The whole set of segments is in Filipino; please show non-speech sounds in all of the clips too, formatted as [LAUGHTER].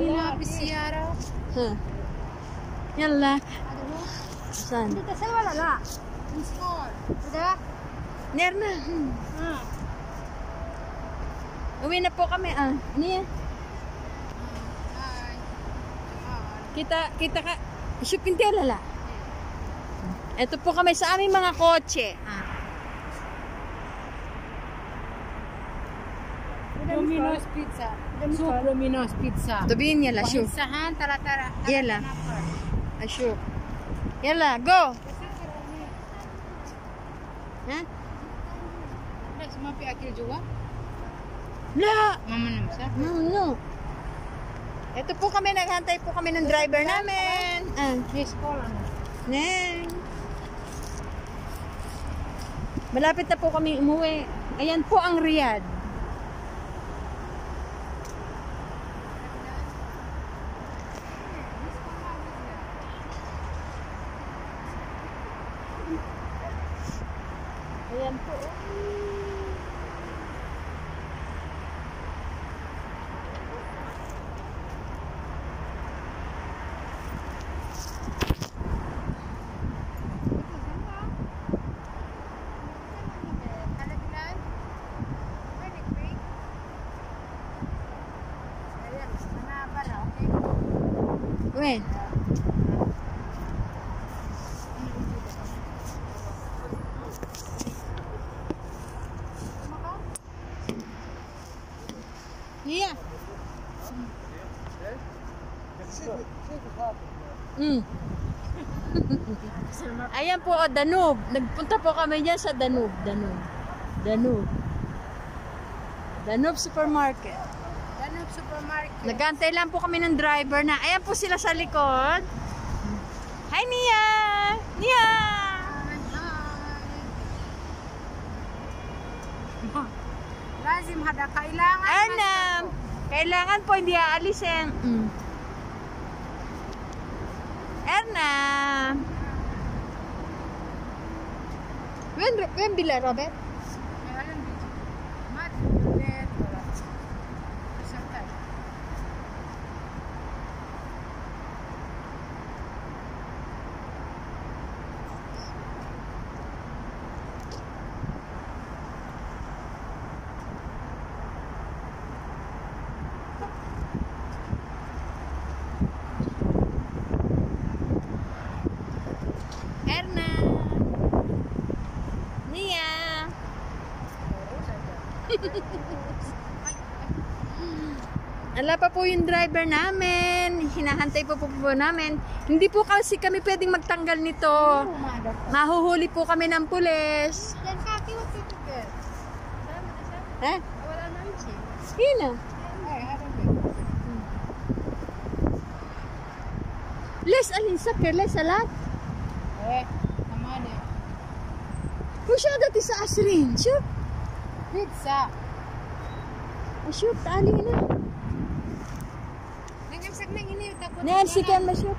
Pina Pisiara. Huh. Yalla. Saan? Dito sa wala la. Install. Udah. Nerna. Hmm. Uwi na po kami ah. Niya. Hai. Kita, kita ka. Shopping tayo lala. Ito po kami sa aming mga kotse. Ah. Domino's Pizza. Soup Domino's Pizza. Tabihin niya la, shoot. Pahinsahan, tara-tara. Yala. Ah, shoot. Yalla, go. Ha? Udah semua pi akil juga. La! Mama nam sa. No, no. Ito po kami, naghantay po kami ng driver namin. Ah, Di sekolah. Neng. Malapit na po kami umuwi. Ayan po ang Riyadh. Ayan po. Yeah. Mm. [LAUGHS] Ayan po, oh, Danube. Nagpunta po kami dyan sa Danube. Danube. Danube. Danube Supermarket. Danub Supermarket. Nagantay lang po kami ng driver na. Ayan po sila sa likod. Hi, Nia! Nia! Lazim ada kailangan. Arnam! Kailangan po hindi aalisin. Mm. Ernam! When, when bila, Robert? Kailangan dito. Mat, ulit, wala. Peserta. Erna! Nia! Ala pa po yung driver namin. Hinahantay po po, po namin. Hindi po kasi kami pwedeng magtanggal nito. Mahuhuli po kami ng pulis. Dan kaki itu ke. Sama sama. Ha? Awal nanti. Yun na. Eh, ada ke. Les alin sa les alat. Eh, sama ada. Pusya dati sa asrin. Shoot. Pizza. Shoot, tali na. Dengan segmen ini takut. Nen, si Ken na shoot.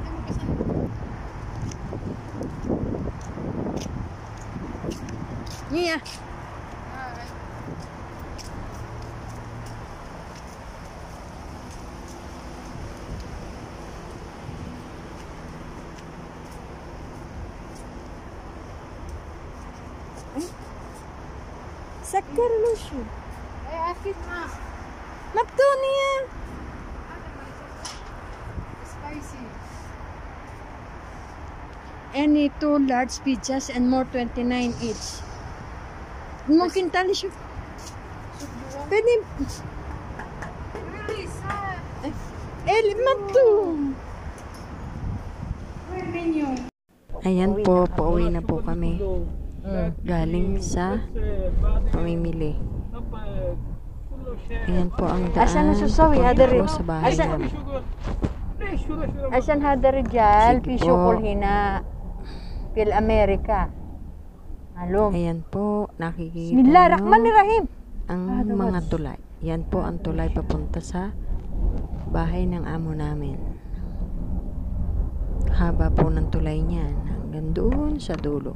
Sakar lo shoot. Eh, akid mah. Napto niya. Spicy. Any two large pizzas and more 29 each. Mungkin tali shoot. Pwede. Bisa. Eh, mapto. Menu. Ayan po, pauwi na po kami. Galing sa pamimili. Ayan po ang daan. Asan na susawi? Hadari. sa bahay Asan- namin. Asan hada rijal, Sige piso po. hina Pil America. Alom. Ayan po, nakikita Bismillah, nyo Rahman Rahim. ang Ano mga ba? tulay. Yan po ang tulay papunta sa bahay ng amo namin. Haba po ng tulay niyan hanggang doon sa dulo.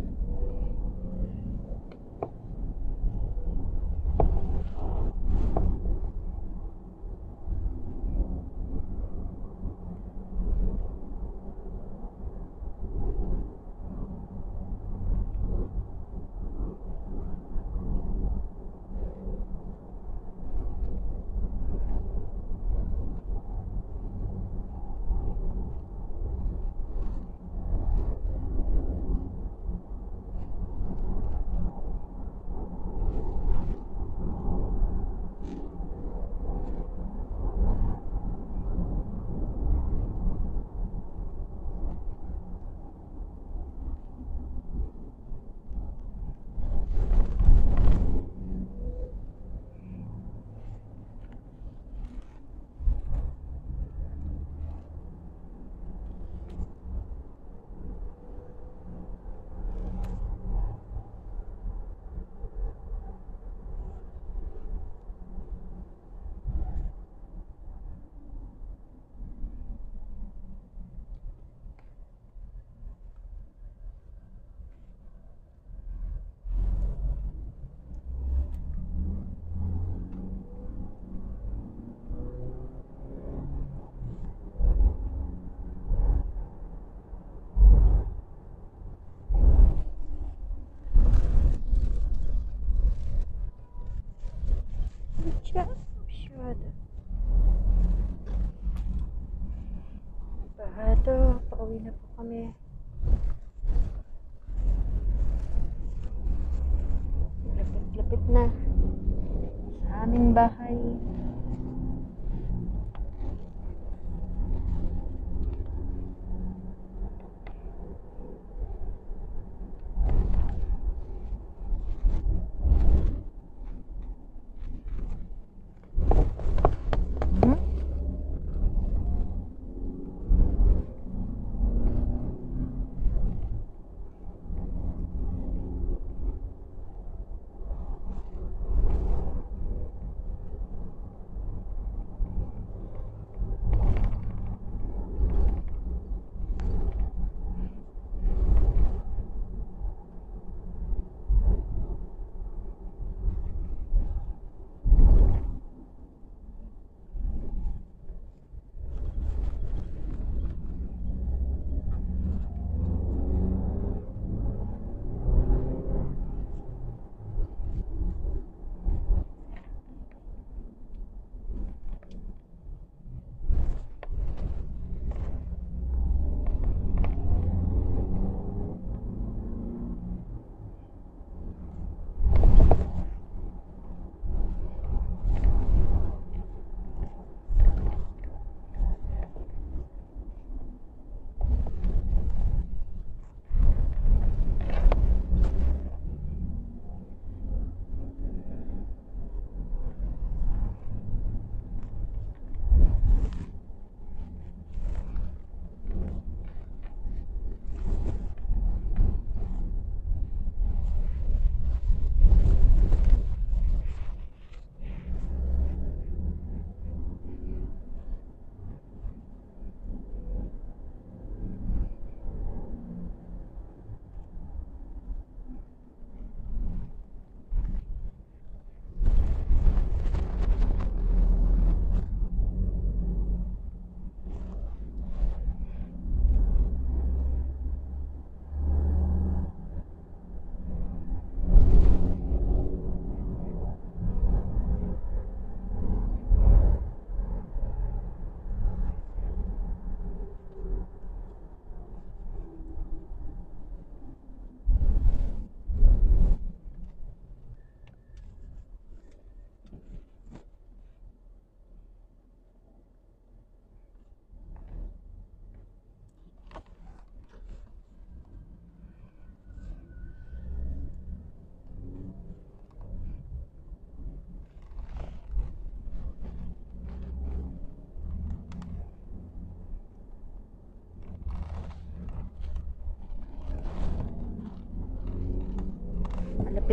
pauwi na po kami. Lapit-lapit na sa aming bahay.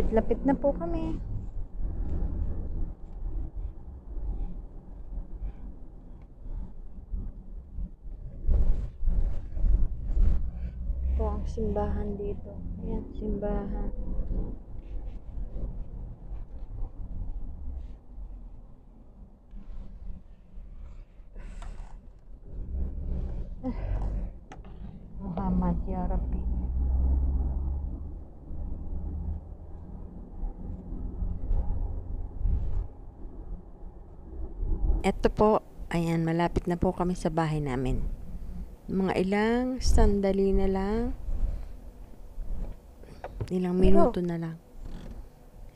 Lapit-lapit na po kami. Ito ang simbahan dito. Ayan, simbahan. Muhammad ya Rabbi. Eto po, ayan, malapit na po kami sa bahay namin. Mga ilang sandali na lang. Ilang minuto na lang.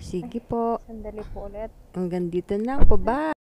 Sige po. Sandali po ulit. Hanggang dito na po. Bye!